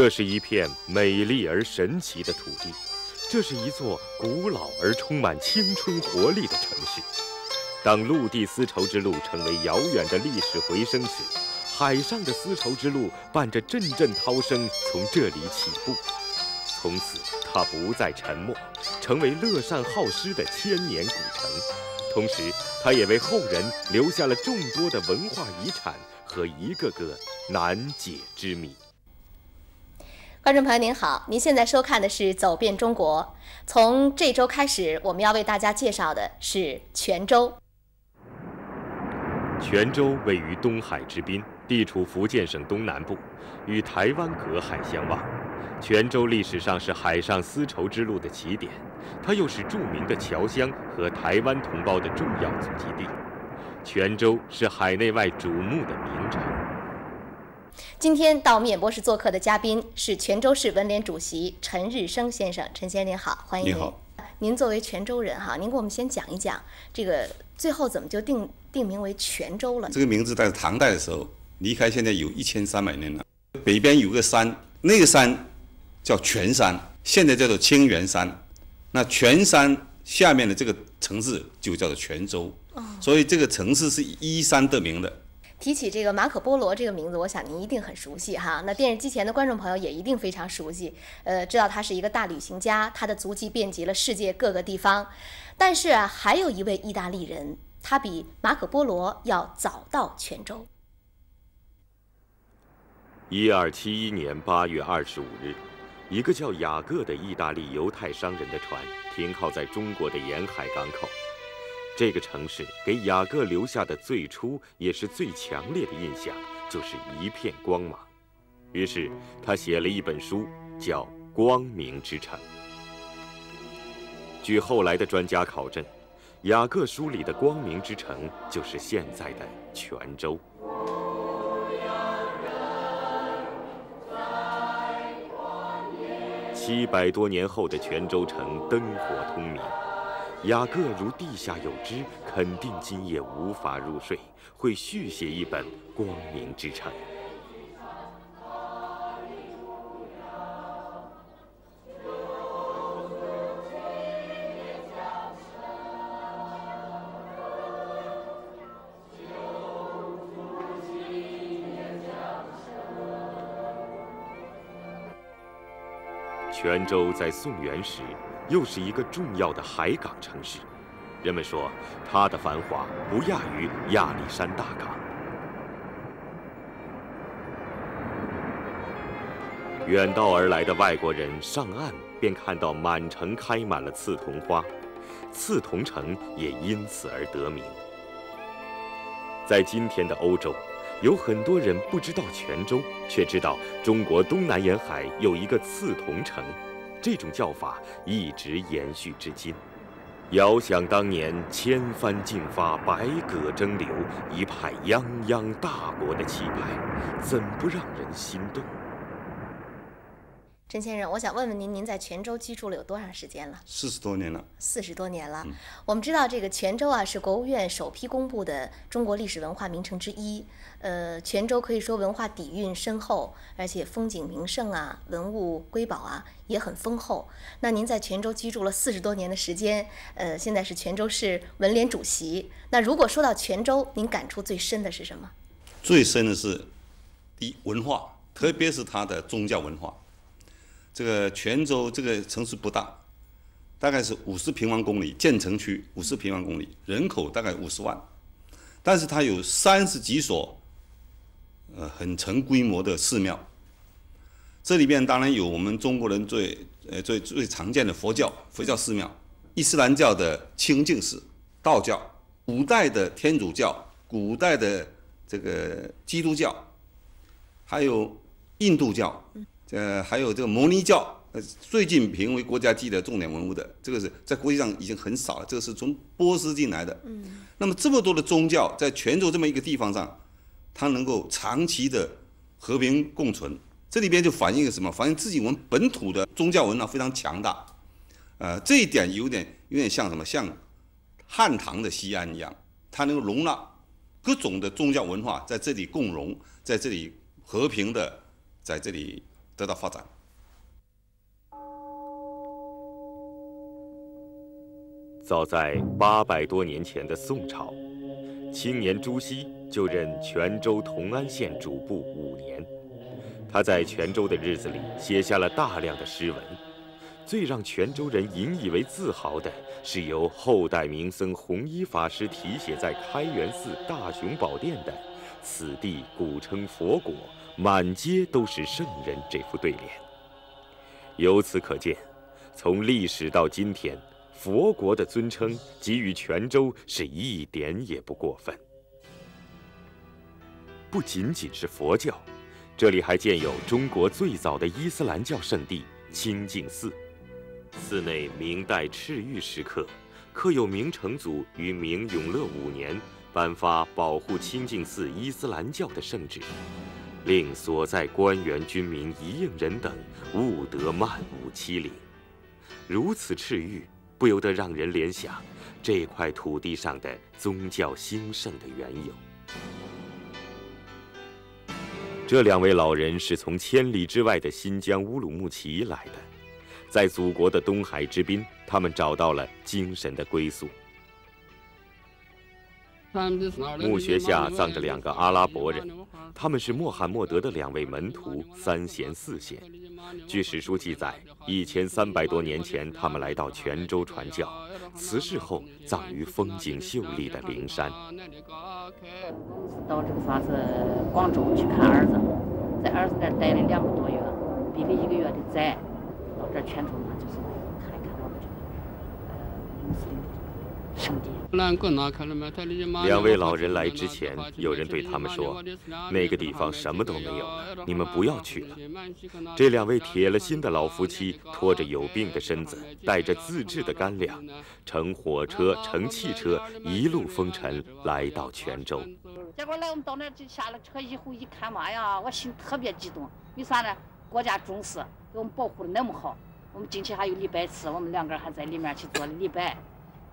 这是一片美丽而神奇的土地，这是一座古老而充满青春活力的城市。当陆地丝绸之路成为遥远的历史回声时，海上的丝绸之路伴着阵阵涛声从这里起步。从此，它不再沉默，成为乐善好施的千年古城。同时，它也为后人留下了众多的文化遗产和一个个难解之谜。观众朋友您好，您现在收看的是《走遍中国》。从这周开始，我们要为大家介绍的是泉州。泉州位于东海之滨，地处福建省东南部，与台湾隔海相望。泉州历史上是海上丝绸之路的起点，它又是著名的侨乡和台湾同胞的重要祖籍地。泉州是海内外瞩目的名城。今天到我们演播室做客的嘉宾是泉州市文联主席陈日升先生，陈先生您好，欢迎您。你好。您作为泉州人哈，您给我们先讲一讲这个最后怎么就定定名为泉州了？这个名字在唐代的时候，离开现在有一千三百年了。北边有个山，那个山叫泉山，现在叫做清源山。那泉山下面的这个城市就叫做泉州。哦。所以这个城市是依山得名的。提起这个马可波罗这个名字，我想您一定很熟悉哈。那电视机前的观众朋友也一定非常熟悉，呃，知道他是一个大旅行家，他的足迹遍及了世界各个地方。但是啊，还有一位意大利人，他比马可波罗要早到泉州。一二七一年八月二十五日，一个叫雅各的意大利犹太商人的船停靠在中国的沿海港口。这个城市给雅各留下的最初也是最强烈的印象，就是一片光芒。于是他写了一本书，叫《光明之城》。据后来的专家考证，雅各书里的光明之城就是现在的泉州。七百多年后的泉州城灯火通明。雅各如地下有知，肯定今夜无法入睡，会续写一本《光明之城》。泉州在宋元时。又是一个重要的海港城市，人们说它的繁华不亚于亚历山大港。远道而来的外国人上岸便看到满城开满了刺桐花，刺桐城也因此而得名。在今天的欧洲，有很多人不知道泉州，却知道中国东南沿海有一个刺桐城。这种叫法一直延续至今。遥想当年，千帆竞发，百舸争流，一派泱泱大国的气派，怎不让人心动？陈先生，我想问问您，您在泉州居住了有多长时间了？四十多年了。四十多年了。我们知道，这个泉州啊，是国务院首批公布的中国历史文化名城之一。呃，泉州可以说文化底蕴深厚，而且风景名胜啊，文物瑰宝啊也很丰厚。那您在泉州居住了四十多年的时间，呃，现在是泉州市文联主席。那如果说到泉州，您感触最深的是什么？最深的是，第一文化，特别是它的宗教文化。这个泉州这个城市不大，大概是五十平方公里，建成区五十平方公里，人口大概五十万，但是它有三十几所，呃，很成规模的寺庙。这里边当然有我们中国人最呃最最常见的佛教佛教寺庙，伊斯兰教的清净寺，道教，古代的天主教，古代的这个基督教，还有印度教。呃，还有这个摩尼教，呃，最近评为国家级的重点文物的，这个是在国际上已经很少了。这个是从波斯进来的。嗯。那么这么多的宗教在泉州这么一个地方上，它能够长期的和平共存，这里边就反映了什么？反映自己我们本土的宗教文化非常强大。呃，这一点有点有点像什么？像汉唐的西安一样，它能够容纳各种的宗教文化在这里共融，在这里和平的在这里。得到发展。早在八百多年前的宋朝，青年朱熹就任泉州同安县主簿五年。他在泉州的日子里写下了大量的诗文。最让泉州人引以为自豪的是由后代名僧弘一法师题写在开元寺大雄宝殿的“此地古称佛国，满街都是圣人”这副对联。由此可见，从历史到今天。佛国的尊称给予泉州是一点也不过分。不仅仅是佛教，这里还建有中国最早的伊斯兰教圣地清净寺。寺内明代赤玉石刻，刻有明成祖于明永乐五年颁发保护清净寺伊斯兰教的圣旨，令所在官员军民一应人等勿得漫无欺凌。如此赤玉。不由得让人联想，这块土地上的宗教兴盛的缘由。这两位老人是从千里之外的新疆乌鲁木齐来的，在祖国的东海之滨，他们找到了精神的归宿。墓穴下葬着两个阿拉伯人，他们是穆罕默德的两位门徒三贤四贤。据史书记载，一千三百多年前，他们来到泉州传教，辞世后葬于风景秀丽的灵山。到这个啥子广州去看儿子，在儿子那待了两个多月，比了一个月的在，到这泉州呢，就是看一看我们这个呃穆斯林。两位老人来之前，有人对他们说：“那个地方什么都没有了，你们不要去了。”这两位铁了心的老夫妻拖着有病的身子，带着自制的干粮，乘火车、乘汽车，一路风尘来到泉州。结果来我们到那就下了车以后一看妈呀，我心特别激动。为啥呢？国家重视，给我们保护的那么好。我们进去还有礼拜吃，我们两个还在里面去做礼拜。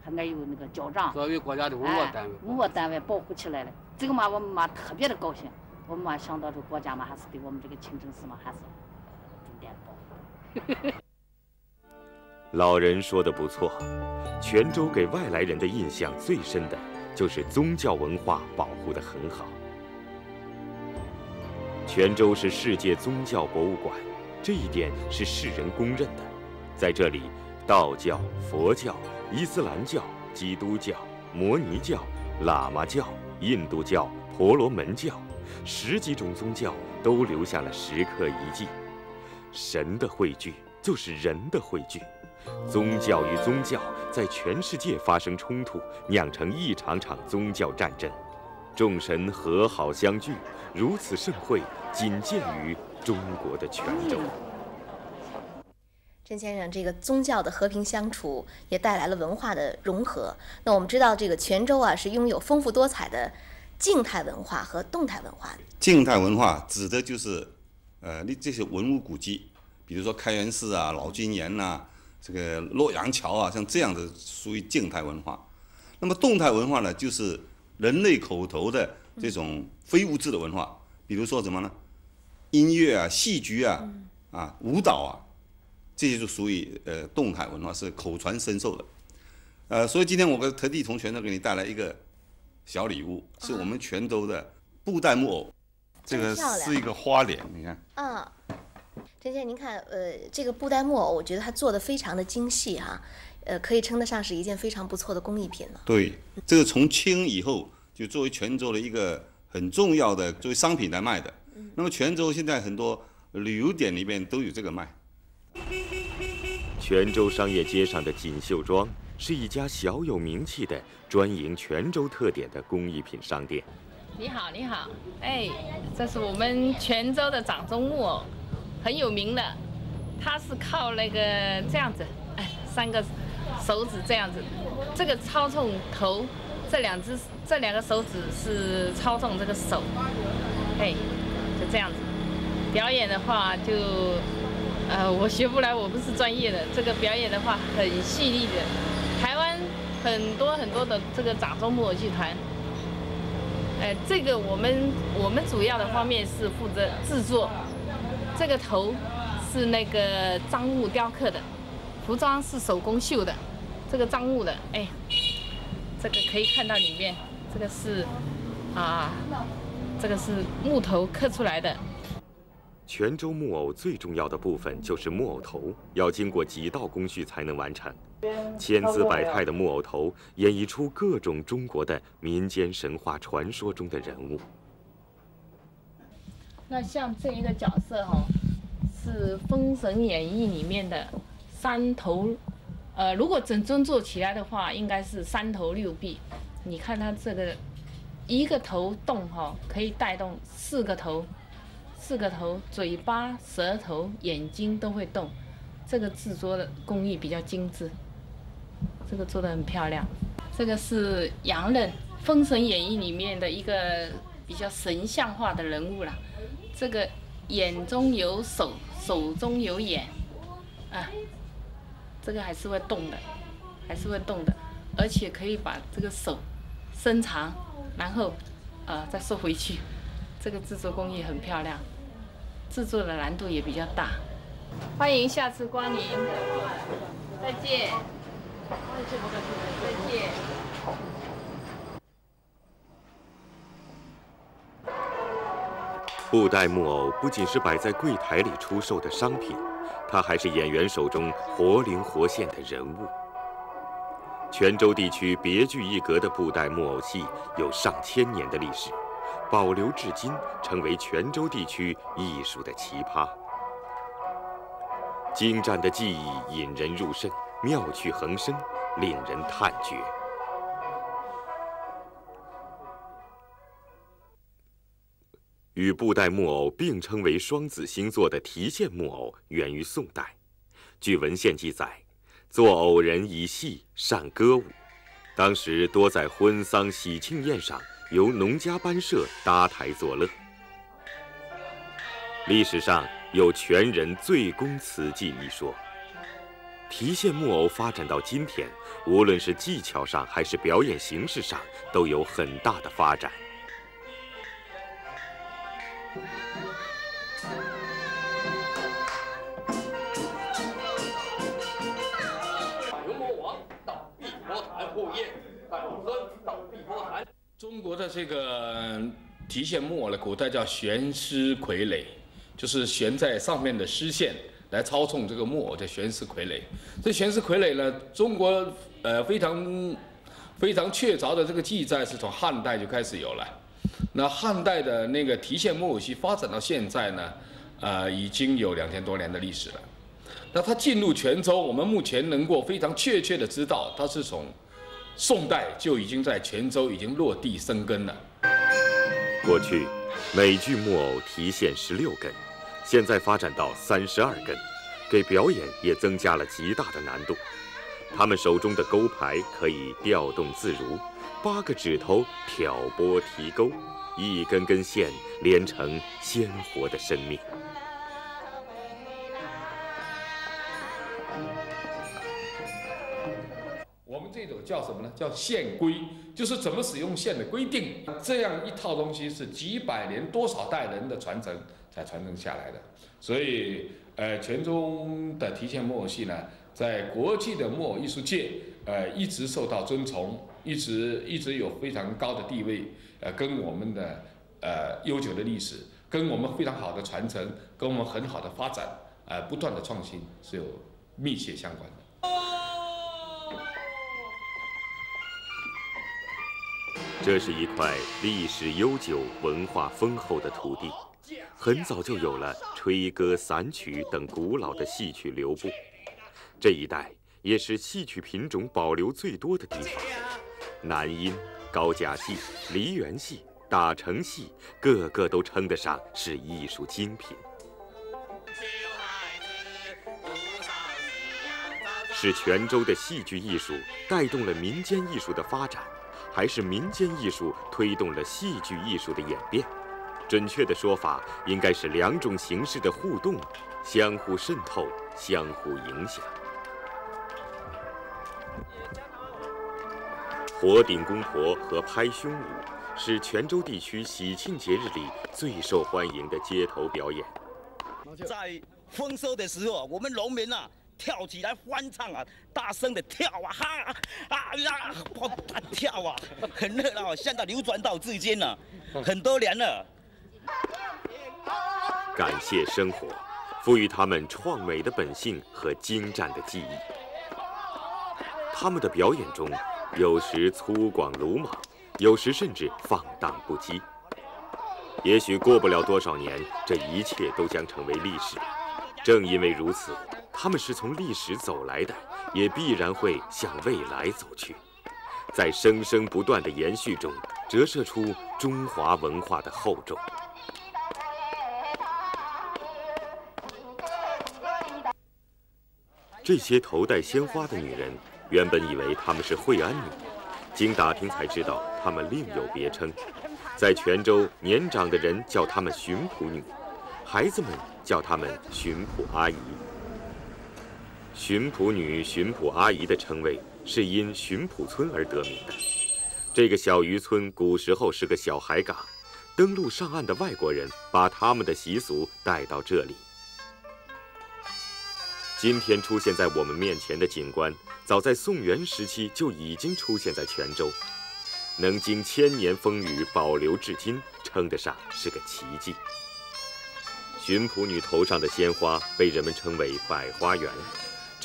他那有那个教长，作为国家的文物单位，文物单位保护起来了，这个嘛，我们嘛特别的高兴。我们嘛想到这国家嘛，还是对我们这个清真寺嘛，还是重点保护。老人说的不错，泉州给外来人的印象最深的就是宗教文化保护的很好。泉州是世界宗教博物馆，这一点是世人公认的。在这里，道教、佛教。伊斯兰教、基督教、摩尼教、喇嘛教、印度教、婆罗门教，十几种宗教都留下了石刻遗迹。神的汇聚就是人的汇聚，宗教与宗教在全世界发生冲突，酿成一场场宗教战争。众神和好相聚，如此盛会仅见于中国的泉州。陈先生，这个宗教的和平相处也带来了文化的融合。那我们知道，这个泉州啊是拥有丰富多彩的静态文化和动态文化。静态文化指的就是，呃，你这些文物古迹，比如说开元寺啊、老君岩呐、这个洛阳桥啊，像这样的属于静态文化。那么动态文化呢，就是人类口头的这种非物质的文化，比如说什么呢？音乐啊、戏剧啊、啊舞蹈啊。这些就属于呃动态文化，是口传身授的，呃，所以今天我特地从泉州给你带来一个小礼物，是我们泉州的布袋木偶，这个是一个花脸，你看。嗯，陈先生，您看，呃，这个布袋木偶，我觉得它做的非常的精细哈，呃，可以称得上是一件非常不错的工艺品了。对，这个从清以后就作为泉州的一个很重要的作为商品来卖的。那么泉州现在很多旅游点里面都有这个卖。泉州商业街上的锦绣庄是一家小有名气的专营泉州特点的工艺品商店。你好，你好，哎，这是我们泉州的掌中木偶，很有名的。它是靠那个这样子，哎，三个手指这样子，这个操纵头，这两只这两个手指是操纵这个手，哎，就这样子。表演的话就。呃，我学不来，我不是专业的。这个表演的话很细腻的，台湾很多很多的这个掌中木偶剧团。呃，这个我们我们主要的方面是负责制作，这个头是那个樟木雕刻的，服装是手工绣的，这个樟木的，哎，这个可以看到里面，这个是啊，这个是木头刻出来的。泉州木偶最重要的部分就是木偶头，要经过几道工序才能完成。千姿百态的木偶头演绎出各种中国的民间神话传说中的人物。那像这一个角色哈，是《封神演义》里面的三头，呃，如果整尊做起来的话，应该是三头六臂。你看它这个一个头动哈，可以带动四个头，四个头，嘴巴、舌头、眼睛都会动。这个制作的工艺比较精致，这个做的很漂亮。这个是洋人，《封神演义》里面的一个比较神像化的人物了。这个眼中有手，手中有眼，啊，这个还是会动的，还是会动的，而且可以把这个手伸长，然后呃再收回去。这个制作工艺很漂亮，制作的难度也比较大。欢迎下次光临，再见，再见。布袋木偶不仅是摆在柜台里出售的商品，它还是演员手中活灵活现的人物。泉州地区别具一格的布袋木偶戏有上千年的历史，保留至今，成为泉州地区艺术的奇葩。精湛的技艺引人入胜，妙趣横生，令人叹绝。与布袋木偶并称为双子星座的提线木偶源于宋代。据文献记载，做偶人以戏善歌舞，当时多在婚丧喜庆宴上由农家班社搭台作乐。历史上有“全人醉公此技”一说。提线木偶发展到今天，无论是技巧上还是表演形式上，都有很大的发展。的这个提线木偶呢，古代叫悬丝傀儡，就是悬在上面的丝线来操纵这个木偶，叫悬丝傀儡。这悬丝傀儡呢，中国呃非常非常确凿的这个记载是从汉代就开始有了。那汉代的那个提线木偶戏发展到现在呢，呃，已经有两千多年的历史了。那它进入泉州，我们目前能够非常确切的知道，它是从。宋代就已经在泉州已经落地生根了。过去，每具木偶提线十六根，现在发展到三十二根，给表演也增加了极大的难度。他们手中的钩牌可以调动自如，八个指头挑拨提钩，一根根线连成鲜活的生命。叫什么呢？叫线规，就是怎么使用线的规定。这样一套东西是几百年、多少代人的传承才传承下来的。所以，呃，泉州的提线木偶戏呢，在国际的木偶艺术界，呃，一直受到尊崇，一直一直有非常高的地位。呃，跟我们的呃悠久的历史，跟我们非常好的传承，跟我们很好的发展，呃，不断的创新是有密切相关的。这是一块历史悠久、文化丰厚的土地，很早就有了吹歌、散曲等古老的戏曲流布。这一带也是戏曲品种保留最多的地方。南音、高甲戏、梨园戏、大城戏，个个都称得上是艺术精品。是泉州的戏剧艺术带动了民间艺术的发展。还是民间艺术推动了戏剧艺术的演变，准确的说法应该是两种形式的互动，相互渗透，相互影响。火顶公婆和拍胸舞是泉州地区喜庆节日里最受欢迎的街头表演。在丰收的时候，我们农民啊跳起来欢唱啊，大声的跳啊，哈啊呀，跳啊，很热闹，现在流传到至今了，很多年了。感谢生活，赋予他们创美的本性和精湛的技艺。他们的表演中，有时粗犷鲁莽，有时甚至放荡不羁。也许过不了多少年，这一切都将成为历史。正因为如此，他们是从历史走来的，也必然会向未来走去，在生生不断的延续中，折射出中华文化的厚重。这些头戴鲜花的女人，原本以为她们是惠安女，经打听才知道，她们另有别称。在泉州，年长的人叫她们巡捕女，孩子们叫她们巡捕阿姨。巡捕女、巡捕阿姨的称谓是因巡捕村而得名的。这个小渔村古时候是个小海港，登陆上岸的外国人把他们的习俗带到这里。今天出现在我们面前的景观，早在宋元时期就已经出现在泉州，能经千年风雨保留至今，称得上是个奇迹。巡捕女头上的鲜花被人们称为“百花园”，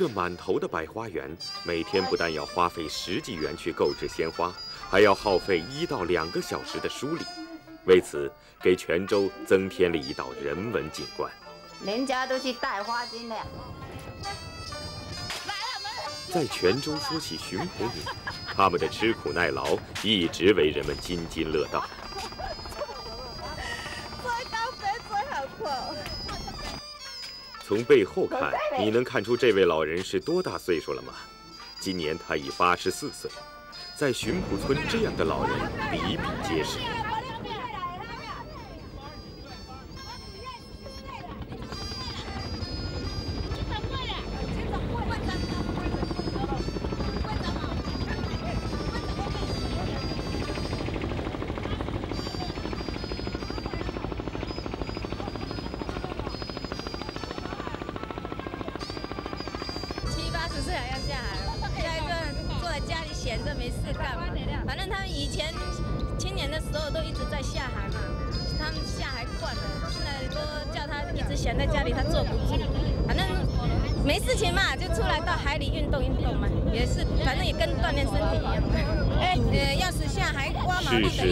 这满头的百花园，每天不但要花费十几元去购置鲜花，还要耗费一到两个小时的梳理，为此给泉州增添了一道人文景观。人家都是带花巾的。在泉州说起巡捕女，他们的吃苦耐劳一直为人们津津乐道。从背后看，你能看出这位老人是多大岁数了吗？今年他已八十四岁，在巡捕村这样的老人比比皆是。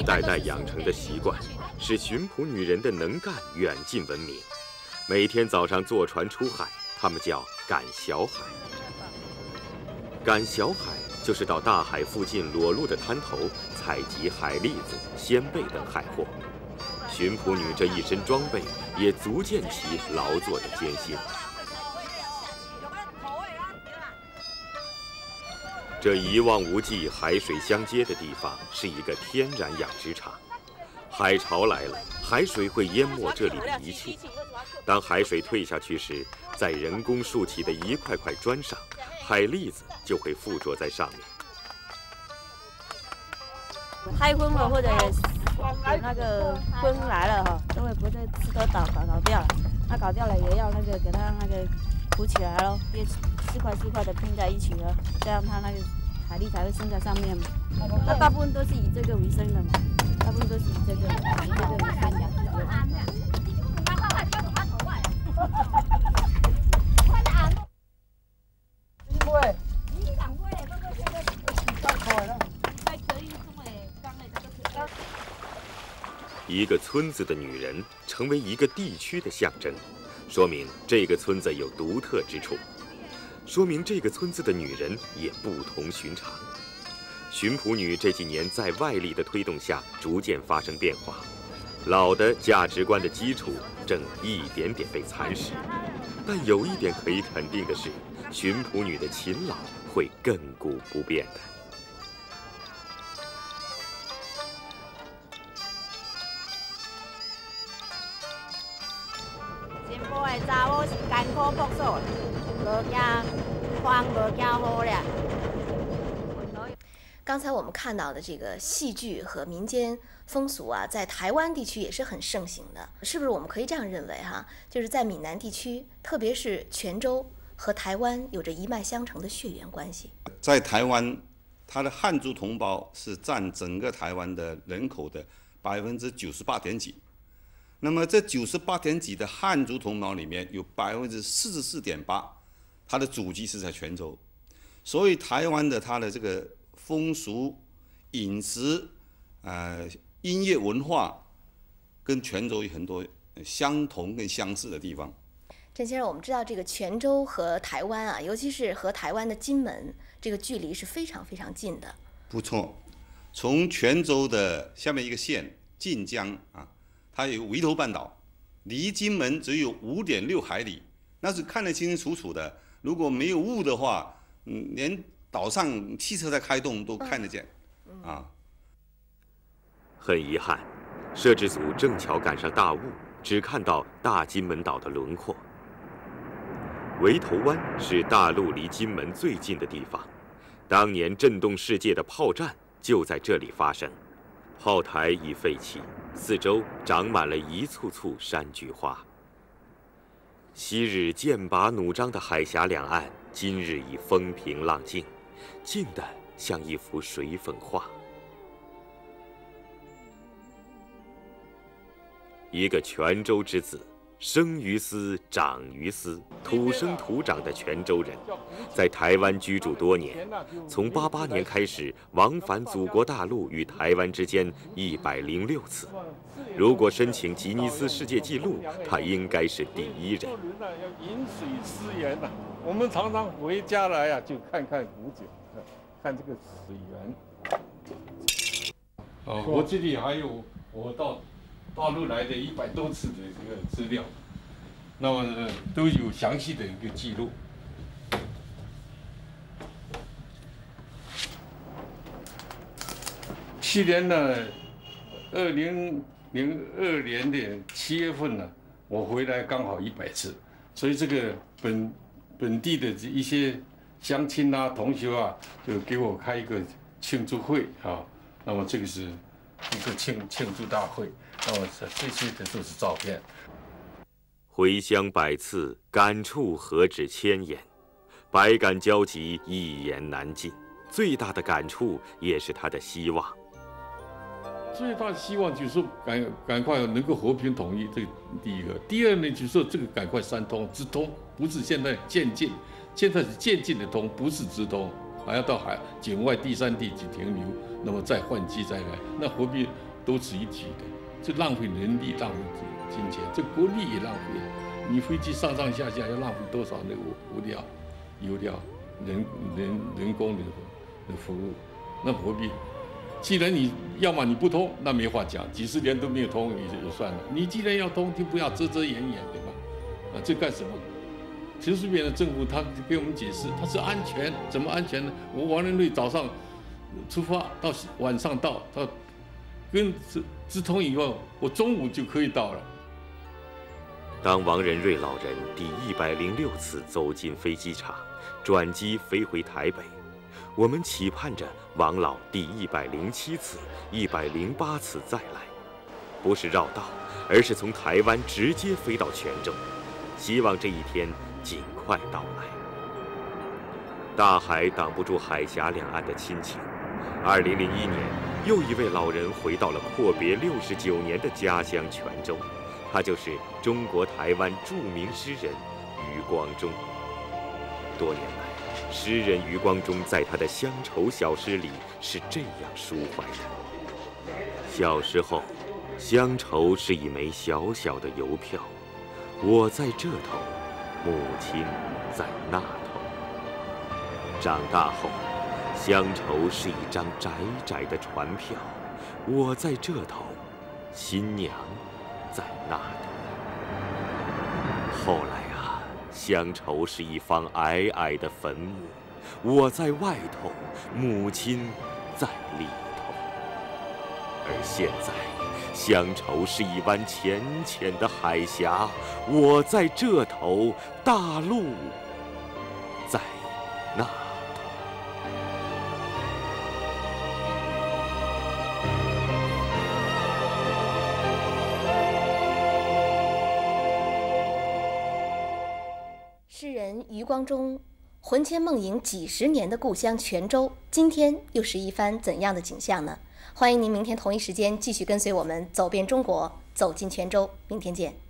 代代养成的习惯，使巡捕女人的能干远近闻名。每天早上坐船出海，他们叫赶小海。赶小海就是到大海附近裸露的滩头采集海蛎子、鲜贝等海货。巡捕女这一身装备也足见其劳作的艰辛。这一望无际、海水相接的地方是一个天然养殖场。海潮来了，海水会淹没这里的一切。当海水退下去时，在人工竖起的一块块砖上，海蛎子就会附着在上面。开荤了，或者那个风来了哈，都会不这石头倒搞搞掉了。那搞掉了也要那个给它那个补起来喽，别四块四块的拼在一起了，这样它那个海蛎才会生在上面嘛。那大部分都是以这个为生的嘛，大部分都是以这个以这个为生的。一个村子的女人成为一个地区的象征，说明这个村子有独特之处，说明这个村子的女人也不同寻常。巡捕女这几年在外力的推动下逐渐发生变化，老的价值观的基础正一点点被蚕食。但有一点可以肯定的是，巡捕女的勤劳会亘古不变的。看到的这个戏剧和民间风俗啊，在台湾地区也是很盛行的，是不是？我们可以这样认为哈，就是在闽南地区，特别是泉州和台湾有着一脉相承的血缘关系。在台湾，他的汉族同胞是占整个台湾的人口的百分之九十八点几。那么这九十八点几的汉族同胞里面，有百分之四十四点八，他的祖籍是在泉州。所以台湾的它的这个风俗、饮食、呃音乐文化，跟泉州有很多相同跟相似的地方。陈先生，我们知道这个泉州和台湾啊，尤其是和台湾的金门，这个距离是非常非常近的。不错，从泉州的下面一个县晋江啊，它有围头半岛，离金门只有五点六海里，那是看得清清楚楚的。如果没有雾的话，嗯，连岛上汽车在开动都看得见，啊。很遗憾，摄制组正巧赶上大雾，只看到大金门岛的轮廓。围头湾是大陆离金门最近的地方，当年震动世界的炮战就在这里发生。炮台已废弃，四周长满了一簇簇山菊花。昔日剑拔弩张的海峡两岸。今日已风平浪静，静的像一幅水粉画。一个泉州之子，生于斯，长于斯，土生土长的泉州人，在台湾居住多年。从八八年开始，往返祖国大陆与台湾之间一百零六次。如果申请吉尼斯世界纪录，他应该是第一人。饮水思源呐，我们常常回家来啊，就看看古井，看这个水源。哦，我这里还有我到大陆来的一百多次的这个资料，那么都有详细的一个记录。去年呢，二零。零二年的七月份呢，我回来刚好一百次，所以这个本本地的一些乡亲啊、同学啊，就给我开一个庆祝会啊。那么这个是一个庆庆祝大会，那么这些的都是照片。回乡百次，感触何止千言，百感交集，一言难尽。最大的感触也是他的希望。最大的希望就是说，赶赶快能够和平统一，这第一个。第二呢，就是说这个赶快三通直通，不是现在渐进，现在是渐进的通，不是直通，还要到海境外第三地去停留，那么再换机再来，那何必多此一举的？这浪费人力，浪费金钱，这国力也浪费。你飞机上上下下要浪费多少那个物料、油料、人人人工的的服务，那何必？既然你要么你不通，那没话讲，几十年都没有通也就算了。你既然要通，就不要遮遮掩掩，对吧？啊，这干什么？陈水扁的政府他给我们解释，他是安全，怎么安全呢？我王仁瑞早上出发到晚上到，到跟直直通以后，我中午就可以到了。当王仁瑞老人第一百零六次走进飞机场，转机飞回台北。我们期盼着王老第一百零七次、一百零八次再来，不是绕道，而是从台湾直接飞到泉州，希望这一天尽快到来。大海挡不住海峡两岸的亲情。二零零一年，又一位老人回到了阔别六十九年的家乡泉州，他就是中国台湾著名诗人余光中。多年来。诗人余光中在他的乡愁小诗里是这样抒怀的：小时候，乡愁是一枚小小的邮票，我在这头，母亲在那头。长大后，乡愁是一张窄窄的船票，我在这头，新娘在那头。后来啊。乡愁是一方矮矮的坟墓，我在外头，母亲在里头。而现在，乡愁是一湾浅浅的海峡我在这头大陆在那头。诗人余光中魂牵梦萦几十年的故乡泉州今天又是一番怎样的景象呢？欢迎您明天同一时间继续跟随我们走遍中国，走进泉州。明天见。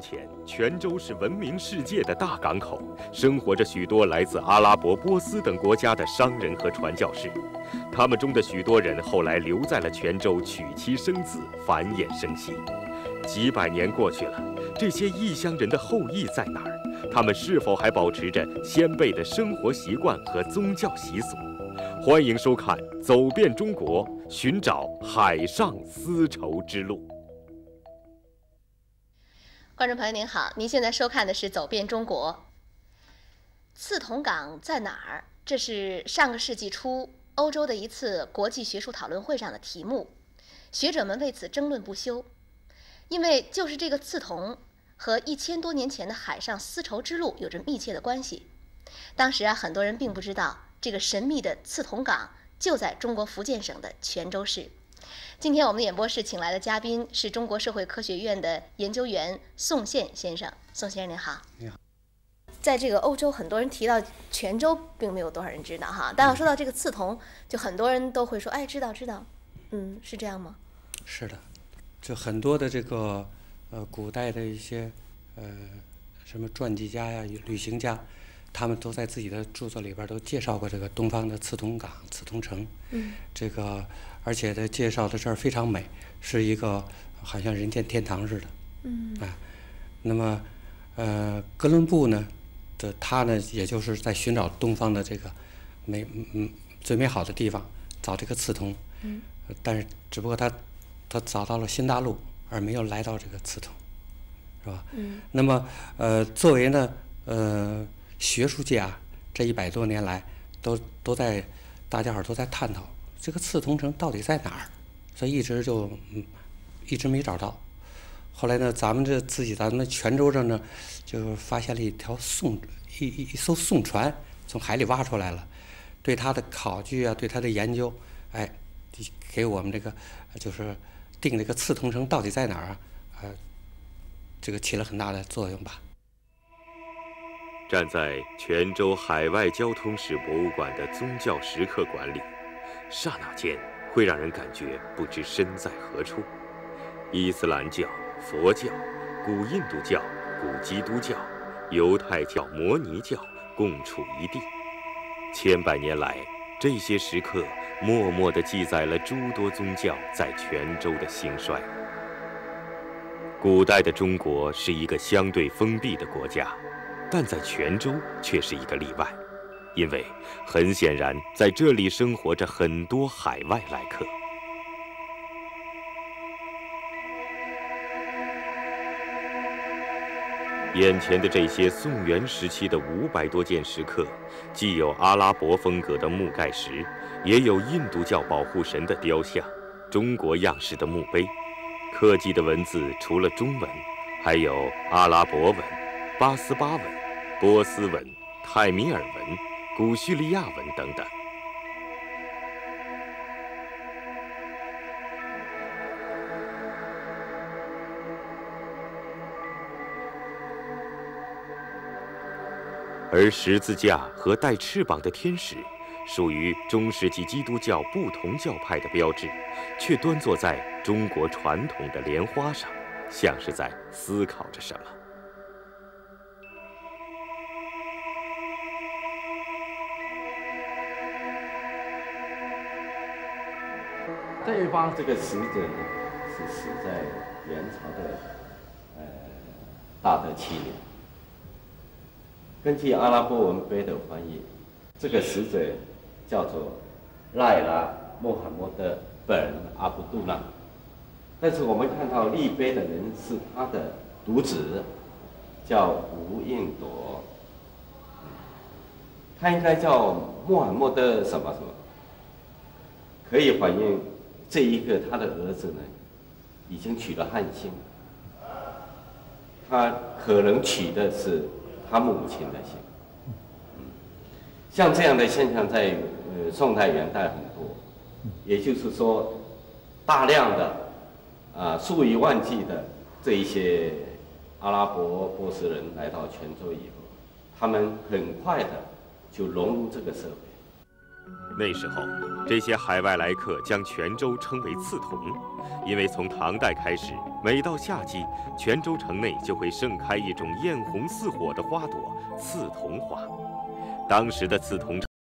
前，泉州是闻名世界的大港口，生活着许多来自阿拉伯、波斯等国家的商人和传教士。他们中的许多人后来留在了泉州，娶妻生子，繁衍生息。几百年过去了，这些异乡人的后裔在哪儿？他们是否还保持着先辈的生活习惯和宗教习俗？欢迎收看《走遍中国，寻找海上丝绸之路》。观众朋友您好，您现在收看的是《走遍中国》。刺桐港在哪儿？这是上个世纪初欧洲的一次国际学术讨论会上的题目，学者们为此争论不休。因为就是这个刺桐和一千多年前的海上丝绸之路有着密切的关系。当时啊，很多人并不知道这个神秘的刺桐港就在中国福建省的泉州市。今天我们演播室请来的嘉宾是中国社会科学院的研究员宋宪先生。宋先生您好。你好。在这个欧洲，很多人提到泉州，并没有多少人知道哈。但要说到这个刺桐，就很多人都会说，哎，知道知道。嗯，是这样吗？是的，就很多的这个呃古代的一些呃什么传记家呀、旅行家，他们都在自己的著作里边都介绍过这个东方的刺桐港、刺桐城。嗯。这个。而且他介绍的这儿非常美，是一个好像人间天堂似的。嗯。啊，那么，呃，哥伦布呢的他呢，也就是在寻找东方的这个美嗯最美好的地方，找这个刺桐。嗯。但是，只不过他他找到了新大陆，而没有来到这个刺桐，是吧？嗯。那么，呃，作为呢，呃，学术界啊，这一百多年来，都都在大家伙儿都在探讨。这个刺桐城到底在哪儿？所以一直就一直没找到。后来呢，咱们这自己咱们泉州这呢，就发现了一条宋一一一艘宋船从海里挖出来了。对它的考据啊，对它的研究，哎，给我们这个就是定这个刺桐城到底在哪儿啊？呃，这个起了很大的作用吧。站在泉州海外交通史博物馆的宗教石刻馆里。刹那间，会让人感觉不知身在何处。伊斯兰教、佛教、古印度教、古基督教、犹太教、摩尼教共处一地。千百年来，这些石刻默默地记载了诸多宗教在泉州的兴衰。古代的中国是一个相对封闭的国家，但在泉州却是一个例外。因为很显然，在这里生活着很多海外来客。眼前的这些宋元时期的五百多件石刻，既有阿拉伯风格的木盖石，也有印度教保护神的雕像，中国样式的墓碑。刻记的文字除了中文，还有阿拉伯文、巴斯巴文、波斯文、泰米尔文。古叙利亚文等等，而十字架和带翅膀的天使，属于中世纪基督教不同教派的标志，却端坐在中国传统的莲花上，像是在思考着什么。这一方这个死者呢，是死在元朝的呃大德七年。根据阿拉伯文碑的翻译，这个死者叫做赖拉穆罕默德本阿卜杜拉，但是我们看到立碑的人是他的独子，叫吴应铎，他应该叫穆罕默德什么什么，可以反映这一个他的儿子呢，已经娶了汉姓，他可能娶的是他母亲的姓。像这样的现象在呃宋代元代很多，也就是说，大量的啊数以万计的这一些阿拉伯波斯人来到泉州以后，他们很快的就融入这个社会。那时候，这些海外来客将泉州称为刺桐，因为从唐代开始，每到夏季，泉州城内就会盛开一种艳红似火的花朵——刺桐花。当时的刺桐。